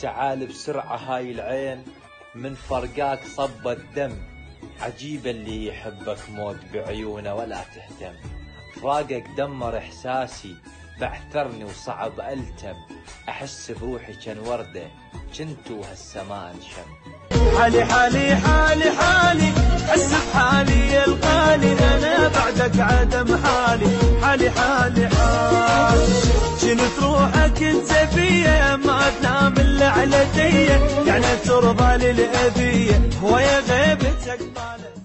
تعال بسرعة هاي العين من فرقاك صب الدم. عجيب اللي يحبك موت بعيونه ولا تهتم. فراقك دمر إحساسي بعثرني وصعب ألتم. أحس بروحي كان وردة كنتو هالسماء انشم حالي حالي حالي حالي حس بحالي الغالي. أنا بعدك عدم حالي. حالي حالي حالي. كنت روحك انت فيا ما تنام حالتي يعني ترضى للأبية ويا غيبتك طالت.